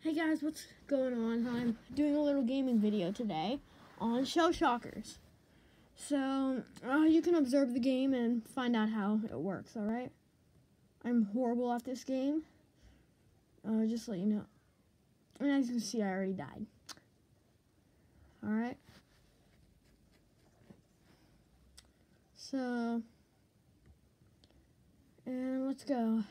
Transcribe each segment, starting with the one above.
Hey guys, what's going on? I'm doing a little gaming video today on Shell Shockers. So, uh, you can observe the game and find out how it works, alright? I'm horrible at this game. Uh, just let you know. And as you can see, I already died. Alright? So, and let's go.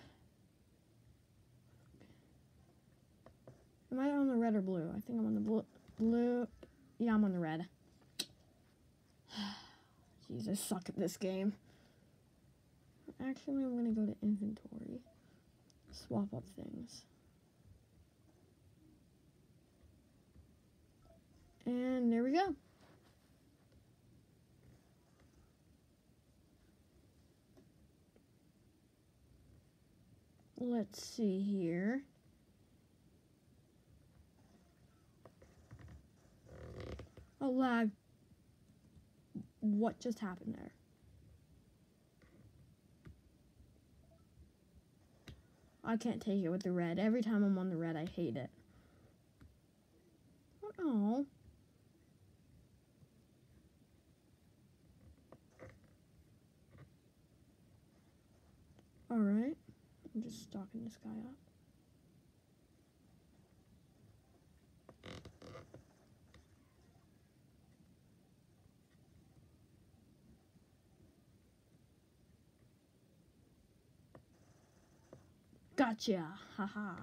Am I on the red or blue? I think I'm on the blue. Blue. Yeah, I'm on the red. Jesus, I suck at this game. Actually, I'm going to go to inventory. Swap up things. And there we go. Let's see here. Lag. What just happened there? I can't take it with the red. Every time I'm on the red, I hate it. Oh. Alright. I'm just stalking this guy up. Gotcha. Haha.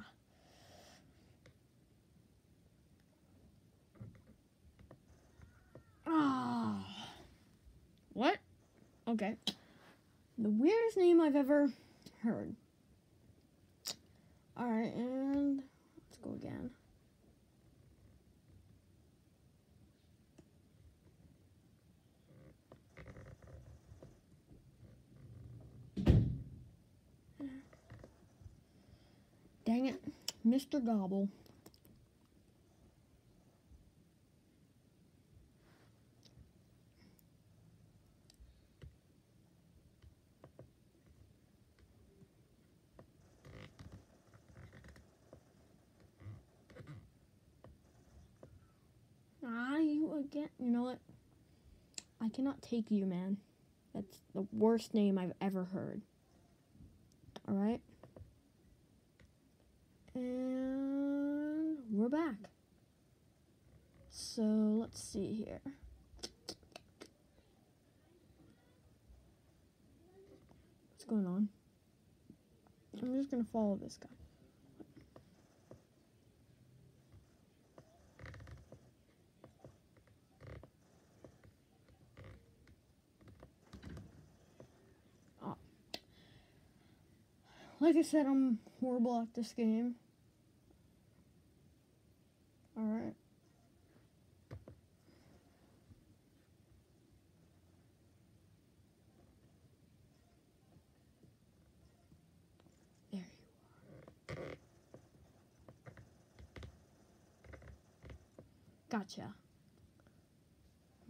Ah. What? Okay. The weirdest name I've ever heard. Alright, and let's go again. Dang it, Mr. Gobble. Ah, you again. You know what? I cannot take you, man. That's the worst name I've ever heard. Alright? And we're back. So let's see here. What's going on? I'm just gonna follow this guy. Oh. Like I said, I'm horrible at this game. Alright. There you are. Gotcha.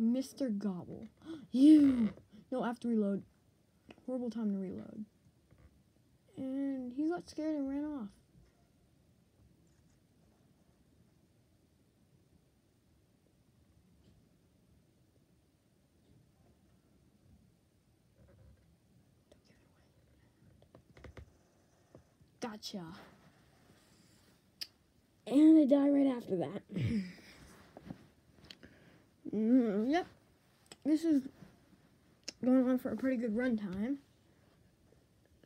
Mr. Gobble. You! No, I have to reload. Horrible time to reload. And he got scared and ran off. Gotcha. And I die right after that. mm, yep. This is going on for a pretty good runtime.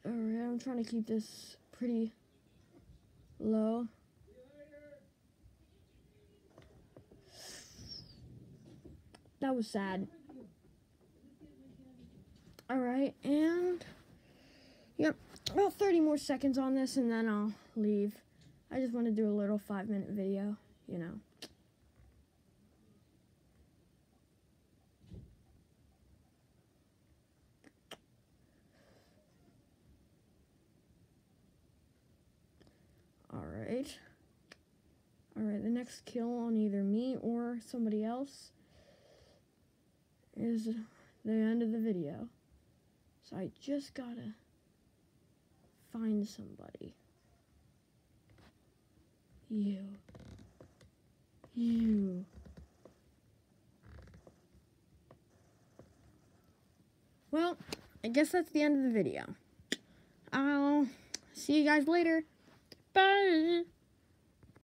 Alright, I'm trying to keep this pretty low. That was sad. Alright, and yep, about 30 more seconds on this and then I'll leave. I just want to do a little five minute video, you know. next kill on either me or somebody else is the end of the video. So I just gotta find somebody. You. You. Well, I guess that's the end of the video. I'll see you guys later. Bye.